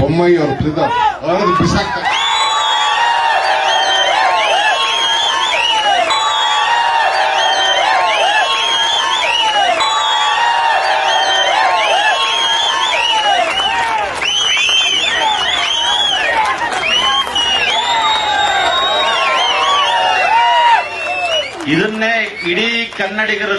பொம்மை ஒரு பிதம் அதாவது பிசாக்க ಇದನ್ನೇ ಇಡೀ ಕನ್ನಡಿಗರು